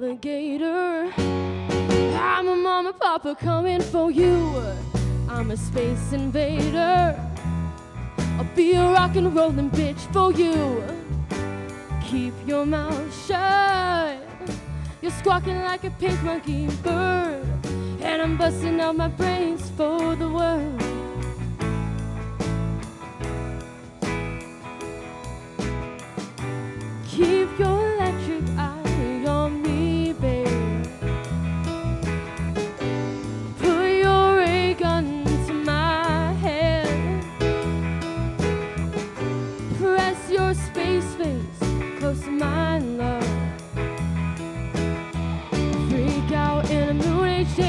alligator. I'm a mama papa coming for you. I'm a space invader. I'll be a rock and rollin' bitch for you. Keep your mouth shut. You're squawking like a pink monkey bird. And I'm busting out my brains for the world.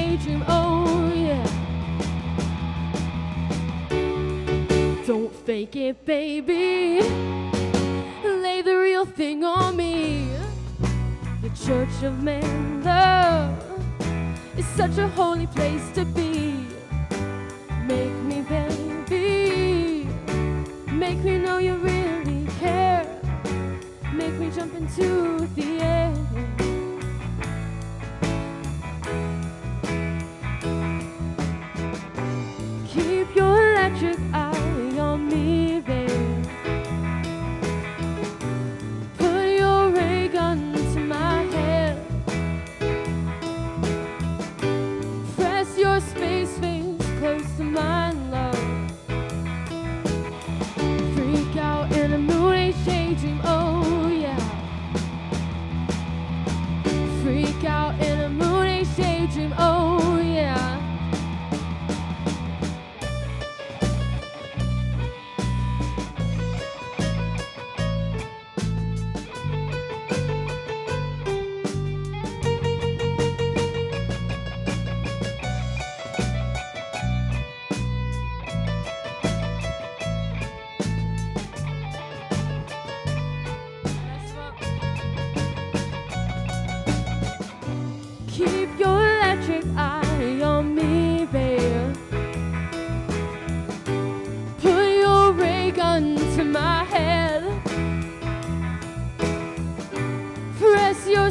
Daydream, oh yeah. Don't fake it, baby. Lay the real thing on me. The Church of Man Love is such a holy place to be. Make me, baby. Make me know you really care. Make me jump into age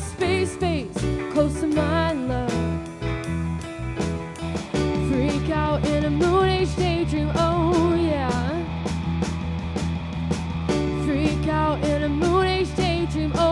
space face close to mine, love. Freak out in a moon age daydream, oh yeah. Freak out in a moon age daydream, oh